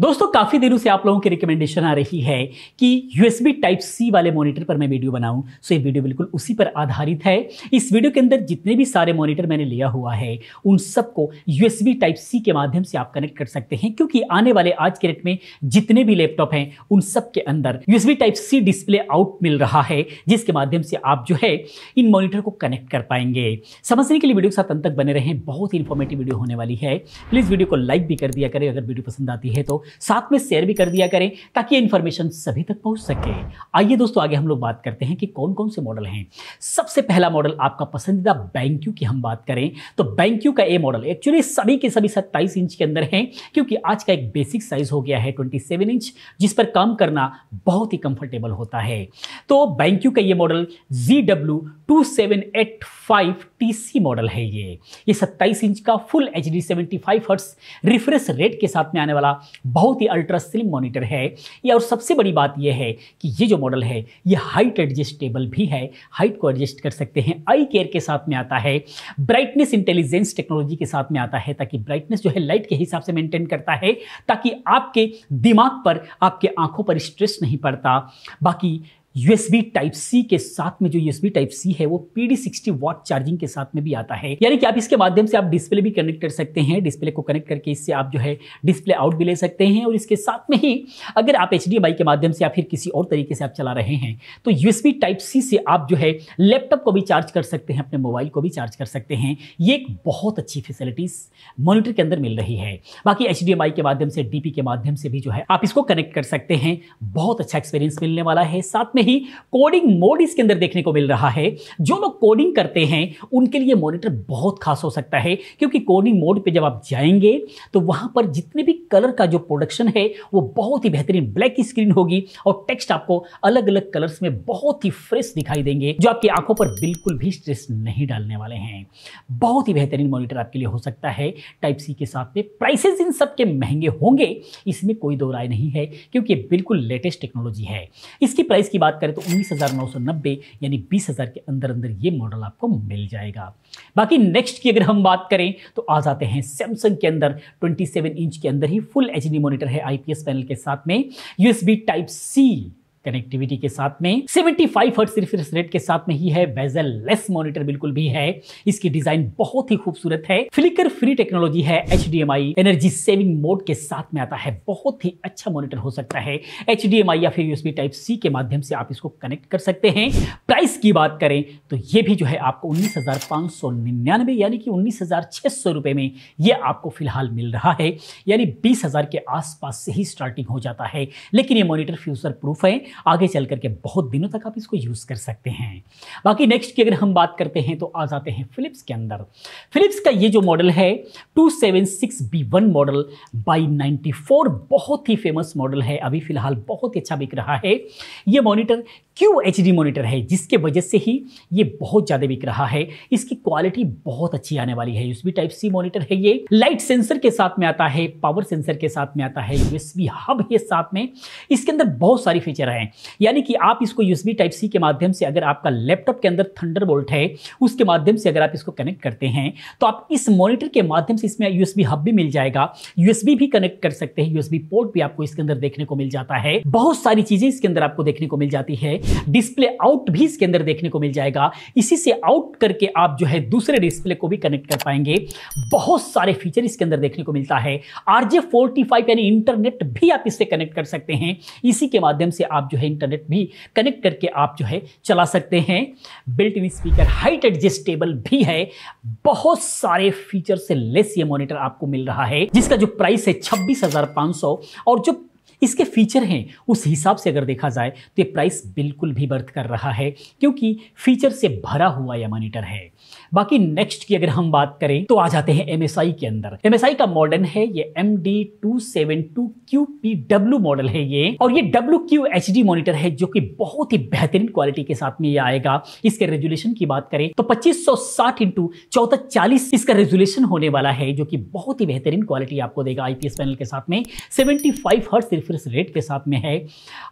दोस्तों, काफ़ी दिनों से आप लोगों की रिकमेंडेशन आ रही है कि यूएसबी टाइप सी वाले मॉनिटर पर मैं वीडियो बनाऊँ। सो ये वीडियो बिल्कुल उसी पर आधारित है। इस वीडियो के अंदर जितने भी सारे मॉनिटर मैंने लिया हुआ है, उन सबको यूएसबी टाइप सी के माध्यम से आप कनेक्ट कर सकते हैं, क्योंकि आने वाले आज के डेट में जितने भी लैपटॉप हैं, उन सब के अंदर USB type C display out मिल रहा है, जिसके माध्यम से आप जो है इन मॉनिटर को कनेक्ट कर पाएँगे। समझने के लिए वीडियो के साथ अंत तक बने रहें। बहुत ही इंफॉर्मेटिव वीडियो होने वाली है। प्लीज़ वीडियो को लाइक भी कर दिया करें। अगर वीडियो पसंद आती है तो साथ में शेयर भी कर दिया करें ताकि ये इन्फॉर्मेशन सभी तक पहुँच सके। आइए दोस्तों, आगे हम लोग बात करते हैं कि कौन कौन से मॉडल हैं। सबसे पहला मॉडल आपका पसंदीदा बैंक्यू की हम बात करें तो बैंक्यू का ए मॉडल एक्चुअली सभी के सभी सत्ताईस इंच के अंदर हैं, क्योंकि आज का एक बेसिक साइज़ हो गया है ट्वेंटी इंच जिस पर काम करना बहुत ही कंफर्टेबल होता है। तो बैंक्यू का ये model G W two seven eight five T C model है ये। ये सत्ताईस इंच का full H D seventy five hertz refresh rate के साथ में आने वाला बहुत ही अल्ट्रा स्लिम मॉनिटर है। ये और सबसे बड़ी बात यह है कि ये जो मॉडल है, ये हाइट एडजस्टेबल भी है। हाइट को एडजस्ट कर सकते हैं। आई केयर के साथ में आता है। ब्राइटनेस इंटेलिजेंस टेक्नोलॉजी के साथ में आता है ताकि ब्राइटनेस जो है लाइट के हिसाब से मेंटेन करता है, ताकि आपके दिमाग पर आपके आँखों पर स्ट्रेस नहीं पड़ता। बाकी यूएसबी टाइप सी के साथ में जो यूएसबी टाइप सी है, वो पीडी सिक्सटी वॉट चार्जिंग के साथ में भी आता है। यानी कि आप इसके माध्यम से आप डिस्प्ले भी कनेक्ट कर सकते हैं। डिस्प्ले को कनेक्ट करके इससे आप जो है डिस्प्ले आउट भी ले सकते हैं। और इसके साथ में ही अगर आप एचडीएमआई के माध्यम से या फिर किसी और तरीके से आप चला रहे हैं तो यूएसबी टाइप सी से आप जो है लैपटॉप को भी चार्ज कर सकते हैं, अपने मोबाइल को भी चार्ज कर सकते हैं। ये एक बहुत अच्छी फैसिलिटीज़ मॉनिटर के अंदर मिल रही है। बाकी एचडीएमआई के माध्यम से डीपी के माध्यम से भी जो है आप इसको कनेक्ट कर सकते हैं। बहुत अच्छा एक्सपीरियंस मिलने वाला है। साथ में में ही कोडिंग मोड इसके अंदर देखने को मिल रहा है। जो लोग कोडिंग करते हैं, उनके लिए मॉनिटर बहुत खास हो सकता है, क्योंकि कोडिंग मोड पे जब आप जाएँगे तो वहाँ पर जितने भी कलर का जो प्रोडक्शन है, वो बहुत ही बेहतरीन ब्लैक स्क्रीन होगी और टेक्स्ट आपको अलग अलग कलर्स में बहुत ही फ्रेश दिखाई देंगे, जो आपकी आँखों पर बिल्कुल भी स्ट्रेस नहीं डालने वाले हैं। बहुत ही बेहतरीन मॉनिटर आपके लिए हो सकता है। टाइप सी के साथ में प्राइसेस इन सब के महँगे होंगे, इसमें कोई दो राय नहीं है, क्योंकि बिल्कुल लेटेस्ट टेक्नोलॉजी है। इसकी प्राइस की बात बात करें तो उन्नीस हज़ार नौ सौ नब्बे यानी बीस हज़ार के अंदर अंदर ये मॉडल आपको मिल जाएगा। बाकी नेक्स्ट की अगर हम बात करें तो आ जाते हैं सैमसंग के अंदर 27 इंच के अंदर ही फुल एच मॉनिटर है आईपीएस पैनल के साथ में। यूएसबी टाइप सी कनेक्टिविटी के साथ में। 75 फाइव हर्ट्स रिफ्रेश रेट के साथ में ही है। बेजल लेस मॉनिटर बिल्कुल भी है। इसकी डिज़ाइन बहुत ही खूबसूरत है। फ्लिकर फ्री टेक्नोलॉजी है। एचडीएमआई एनर्जी सेविंग मोड के साथ में आता है। बहुत ही अच्छा मॉनिटर हो सकता है। एचडीएमआई या फिर यूएसबी टाइप सी के माध्यम से आप इसको कनेक्ट कर सकते हैं। प्राइस की बात करें तो ये भी जो है आपको उन्नीस यानी कि उन्नीस रुपए में ये आपको फ़िलहाल मिल रहा है। यानी बीस के आसपास से ही स्टार्टिंग हो जाता है। लेकिन ये मॉनिटर फ्यूचर प्रूफ है। आगे चल करके बहुत दिनों तक आप इसको यूज़ कर सकते हैं। बाकी नेक्स्ट की अगर हम बात करते हैं तो आ जाते हैं फिलिप्स के अंदर। फिलिप्स का ये जो मॉडल है 276B1 मॉडल बाई 94 बहुत ही फ़ेमस मॉडल है। अभी फ़िलहाल बहुत ही अच्छा बिक रहा है। ये मॉनिटर क्यू एच मॉनिटर है? जिसके वजह से ही ये बहुत ज़्यादा बिक रहा है। इसकी क्वालिटी बहुत अच्छी आने वाली है। यूएसबी टाइप सी मॉनिटर है ये। लाइट सेंसर के साथ में आता है पावर सेंसर के साथ में आता है यूएसबी हब है साथ में। इसके अंदर बहुत सारी फीचर हैं। यानी कि आप इसको यूएसबी टाइप सी के माध्यम से अगर आपका लैपटॉप के अंदर थंडरबोल्ट है, उसके माध्यम से अगर आप इसको कनेक्ट करते हैं तो आप इस मॉनिटर के माध्यम से इसमें यूएसबी हब भी मिल जाएगा। यूएसबी भी कनेक्ट कर सकते हैं। यूएसबी पोर्ट भी आपको इसके अंदर देखने को मिल जाता है। बहुत सारी चीज़ें इसके अंदर आपको देखने को मिल जाती है। डिस्प्ले आउट भी इसके अंदर देखने को मिल जाएगा। इसी से आउट करके आप जो है दूसरे डिस्प्ले को भी कनेक्ट कर पाएँगे। बहुत सारे फीचर इसके अंदर देखने को मिलता है। आरजे फोर्टी यानी इंटरनेट भी आप इससे कनेक्ट कर सकते हैं। इसी के माध्यम से आप जो है इंटरनेट भी कनेक्ट करके आप जो है चला सकते हैं। Built in speaker height adjustable भी है। बहुत सारे फीचर से लेस ये मॉनिटर आपको मिल रहा है, जिसका जो प्राइस है छब्बीस और जो इसके फीचर हैं। उस हिसाब से अगर देखा जाए तो ये प्राइस बिल्कुल भी बर्थ कर रहा है, क्योंकि फीचर से भरा हुआ यह मॉनिटर है। बाकी नेक्स्ट की अगर हम बात करें तो आ जाते हैं एमएसआई के अंदर। एमएसआई का मॉडल है, ये M D two seven two Q P W model है ये, और ये W Q H D monitor है, जो कि बहुत ही बेहतरीन क्वालिटी के साथ में ये आएगा। इसके रेजुलेशन की बात करें तो पच्चीस सौ साठ इंटू चौदह चालीस इसका रेजुलेशन होने वाला है, जो कि बहुत ही बेहतरीन क्वालिटी आपको देगा आईपीएस पैनल के साथ में। Seventy five hertz refresh rate के साथ में है।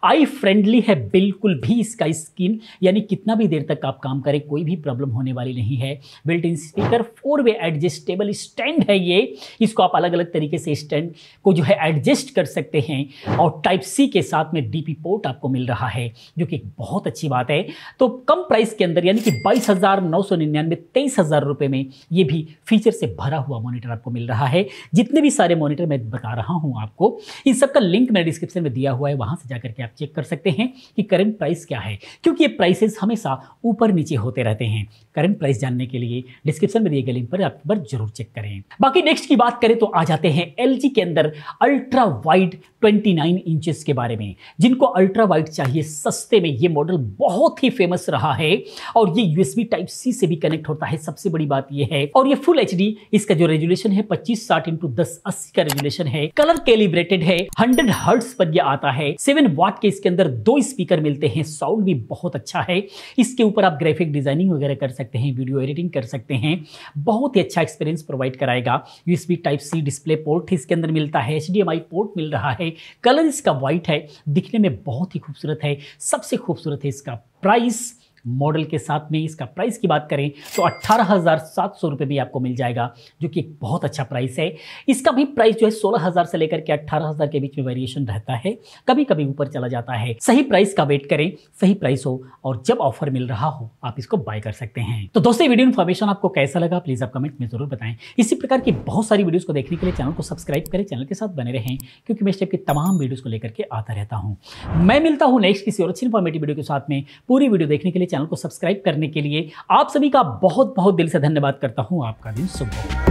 आई फ्रेंडली है बिल्कुल भी इसका स्किन यानी कितना भी देर तक आप काम करें, कोई भी प्रॉब्लम होने वाली नहीं है। Built in speaker four way adjustable stand है ये। इसको आप अलग अलग तरीके से स्टैंड को जो है एडजस्ट कर सकते हैं। और टाइप सी के साथ में डीपी पोर्ट आपको मिल रहा है, जो कि बहुत अच्छी बात है। तो कम प्राइस के अंदर, यानी कि बाईस हज़ार नौ सौ निन्यानवे, तेईस हज़ार रुपए में ये भी फीचर से भरा हुआ मॉनिटर आपको मिल रहा है। जितने भी सारे मॉनिटर मैं बता रहा हूँ आपको, इन सबका लिंक मैंने डिस्क्रिप्शन में दिया हुआ है, वहाँ से जाकर के आप चेक कर सकते हैं कि करंट प्राइस क्या है। क्योंकि ये प्राइसेस हमेशा ऊपर नीचे होते रहते हैं। करंट प्राइस जानने के लिए डिस्क्रिप्शन में दिए गए लिंक पर आप पर ज़रूर चेक करें। बाकी नेक्स्ट की बात करें तो आ जाते हैं एलजी के अंदर अल्ट्रा वाइड 29 इंचेस के बारे में। जिनको अल्ट्रा वाइड चाहिए, सस्ते में ये मॉडल बहुत ही फ़ेमस रहा है। और ये यूएसबी टाइप सी से भी कनेक्ट होता है, सबसे बड़ी बात ये है। और ये फुल एच इसका जो रेजुलेशन है, पच्चीस साठ इंटू दस अस्सी का रेजुलेशन है। कलर कैलिब्रेटेड है हंड्रेड हर्ट्स पर यह आता है। सेवन वाट के इसके अंदर दो स्पीकर मिलते हैं। साउंड भी बहुत अच्छा है। इसके ऊपर आप ग्राफिक डिज़ाइनिंग वगैरह कर सकते हैं वीडियो एडिटिंग कर सकते हैं। बहुत ही अच्छा एक्सपीरियंस प्रोवाइड कराएगा। USB type C display port इसके अंदर मिलता है। एचडीएमआई पोर्ट मिल रहा है। कलर इसका व्हाइट है। दिखने में बहुत ही खूबसूरत है। सबसे खूबसूरत है इसका प्राइस मॉडल के साथ में इसका प्राइस की बात करें तो अट्ठारह हज़ार सात सौ रुपये भी आपको मिल जाएगा, जो कि एक बहुत अच्छा प्राइस है। इसका भी प्राइस जो है सोलह हज़ार से लेकर के अट्ठारह हज़ार के बीच में वेरिएशन रहता है। कभी कभी ऊपर चला जाता है। सही प्राइस का वेट करें, सही प्राइस हो और जब ऑफ़र मिल रहा हो, आप इसको बाय कर सकते हैं। तो दोस्तों वीडियो इन्फॉर्मेशन आपको कैसा लगा प्लीज़ आप कमेंट में ज़रूर बताएँ। इसी प्रकार की बहुत सारी वीडियोज़ को देखने के लिए चैनल को सब्सक्राइब करें चैनल के साथ बने रहें, क्योंकि मैं इस टाइप की तमाम वीडियोज़ को लेकर के आता रहता हूँ। मैं मिलता हूँ नेक्स्ट किसी और अच्छी इन्फॉर्मेटिव वीडियो के साथ में। पूरी वीडियो देखने के लिए चैनल को सब्सक्राइब करने के लिए आप सभी का बहुत बहुत दिल से धन्यवाद करता हूँ। आपका दिन शुभ हो।